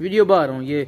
video बाहर हूँ ये